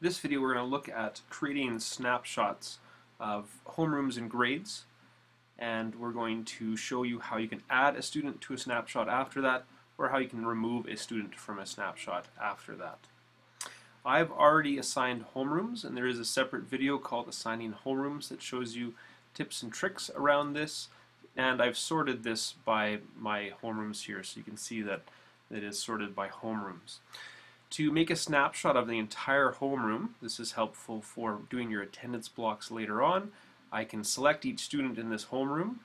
This video we're going to look at creating snapshots of homerooms and grades and we're going to show you how you can add a student to a snapshot after that or how you can remove a student from a snapshot after that. I've already assigned homerooms and there is a separate video called assigning homerooms that shows you tips and tricks around this and I've sorted this by my homerooms here so you can see that it is sorted by homerooms. To make a snapshot of the entire homeroom, this is helpful for doing your attendance blocks later on. I can select each student in this homeroom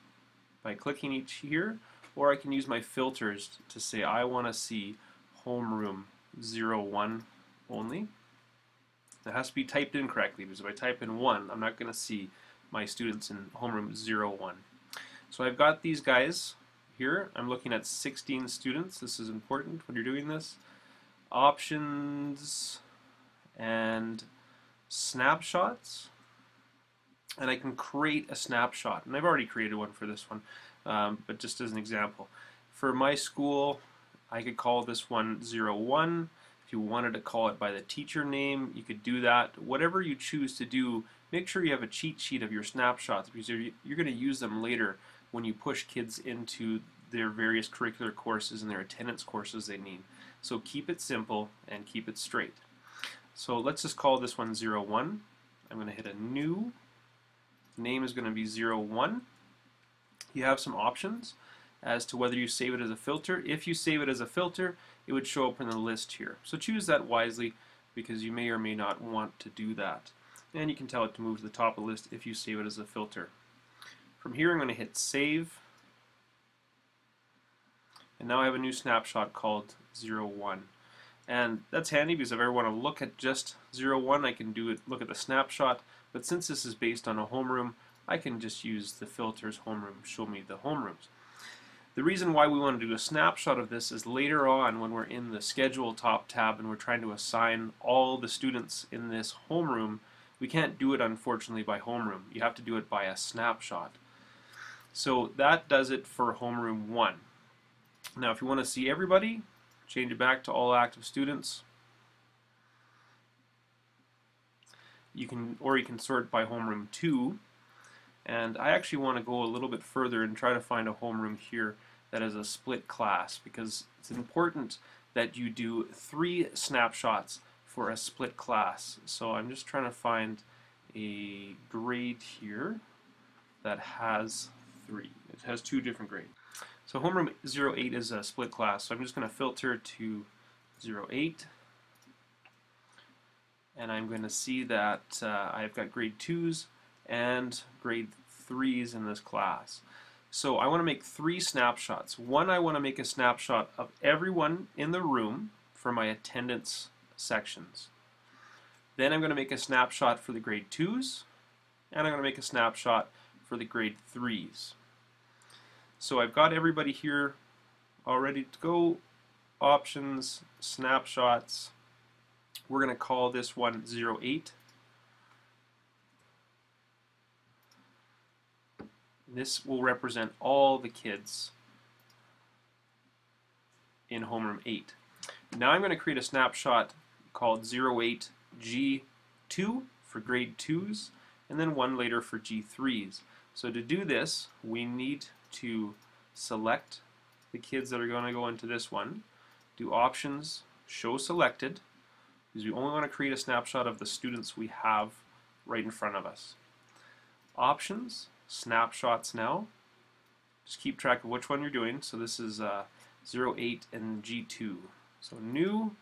by clicking each here, or I can use my filters to say I want to see homeroom 01 only. It has to be typed in correctly because if I type in 1, I'm not going to see my students in homeroom 01. So I've got these guys here. I'm looking at 16 students. This is important when you're doing this options and snapshots. And I can create a snapshot and I've already created one for this one um, but just as an example. For my school I could call this one 01 if you wanted to call it by the teacher name you could do that. Whatever you choose to do make sure you have a cheat sheet of your snapshots because you're, you're going to use them later when you push kids into their various curricular courses and their attendance courses they need. So keep it simple and keep it straight. So let's just call this one 01. I'm going to hit a new. Name is going to be 01. You have some options as to whether you save it as a filter. If you save it as a filter, it would show up in the list here. So choose that wisely because you may or may not want to do that. And you can tell it to move to the top of the list if you save it as a filter. From here I'm going to hit save and now I have a new snapshot called 01. And that's handy because if I ever want to look at just 01, I can do it, look at the snapshot. But since this is based on a homeroom, I can just use the filters homeroom, show me the homerooms. The reason why we want to do a snapshot of this is later on when we're in the schedule top tab and we're trying to assign all the students in this homeroom, we can't do it unfortunately by homeroom. You have to do it by a snapshot. So that does it for homeroom 1. Now if you want to see everybody, change it back to all active students. You can, or you can sort by homeroom 2. And I actually want to go a little bit further and try to find a homeroom here that is a split class because it's important that you do three snapshots for a split class. So I'm just trying to find a grade here that has three. It has two different grades. So homeroom 08 is a split class, so I'm just going to filter to 08 and I'm going to see that uh, I've got grade 2s and grade 3s in this class. So I want to make three snapshots. One, I want to make a snapshot of everyone in the room for my attendance sections. Then I'm going to make a snapshot for the grade 2s, and I'm going to make a snapshot for the grade 3s. So I've got everybody here all ready to go. Options, snapshots. We're going to call this one 08. This will represent all the kids in homeroom 8. Now I'm going to create a snapshot called 08G2 for grade 2s and then one later for G3s. So to do this, we need to select the kids that are going to go into this one, do options, show selected, because we only want to create a snapshot of the students we have right in front of us. Options, snapshots now, just keep track of which one you're doing. So this is uh, 08 and G2. So new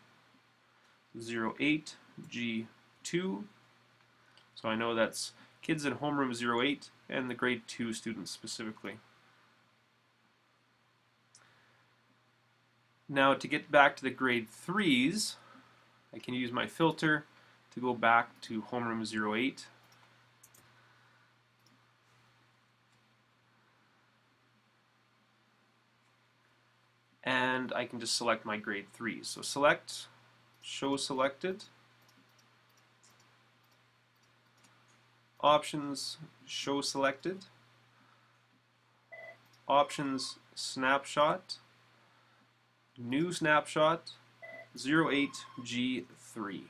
08 G2. So I know that's kids in homeroom 08 and the grade 2 students specifically. Now to get back to the grade 3s, I can use my filter to go back to homeroom 08. And I can just select my grade 3s. So select, show selected, options, show selected, options, snapshot, new snapshot 08G3.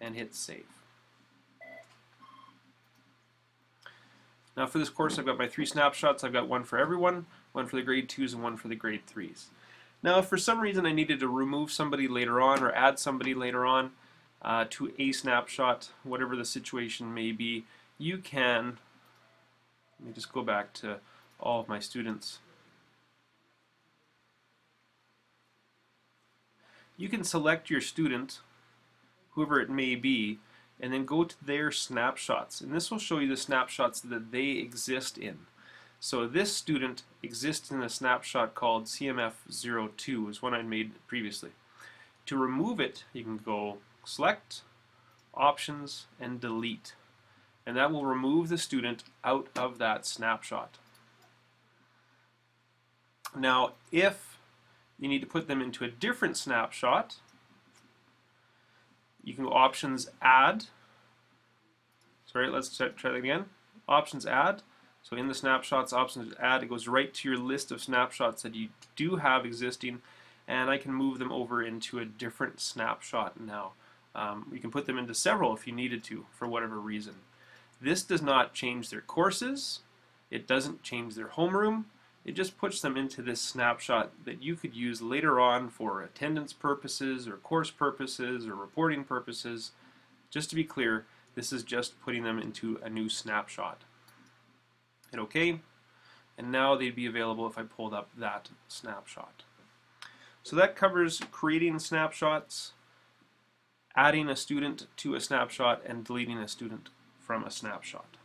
and hit save. Now for this course I've got my three snapshots. I've got one for everyone, one for the grade 2s and one for the grade 3s. Now if for some reason I needed to remove somebody later on or add somebody later on uh, to a snapshot, whatever the situation may be, you can, let me just go back to all of my students. You can select your student, whoever it may be, and then go to their snapshots. And this will show you the snapshots that they exist in. So this student exists in a snapshot called CMF02, is one I made previously. To remove it, you can go Select, Options, and Delete. And that will remove the student out of that snapshot. Now, if you need to put them into a different snapshot, you can go options add. Sorry, let's try that again. Options add. So in the snapshots options add, it goes right to your list of snapshots that you do have existing, and I can move them over into a different snapshot now. Um, you can put them into several if you needed to, for whatever reason. This does not change their courses. It doesn't change their homeroom. It just puts them into this snapshot that you could use later on for attendance purposes or course purposes or reporting purposes. Just to be clear, this is just putting them into a new snapshot. Hit OK, and now they'd be available if I pulled up that snapshot. So that covers creating snapshots, adding a student to a snapshot, and deleting a student from a snapshot.